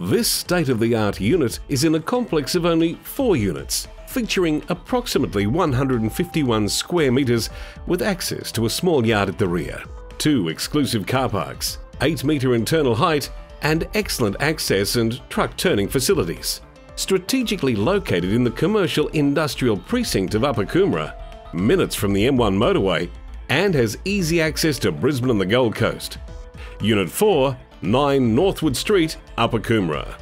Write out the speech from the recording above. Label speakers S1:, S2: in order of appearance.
S1: This state-of-the-art unit is in a complex of only four units, featuring approximately 151 square metres with access to a small yard at the rear, two exclusive car parks, 8 metre internal height and excellent access and truck turning facilities. Strategically located in the commercial industrial precinct of Upper Coomera, minutes from the M1 motorway and has easy access to Brisbane and the Gold Coast. Unit 4, 9 Northward Street, Upper Coomera.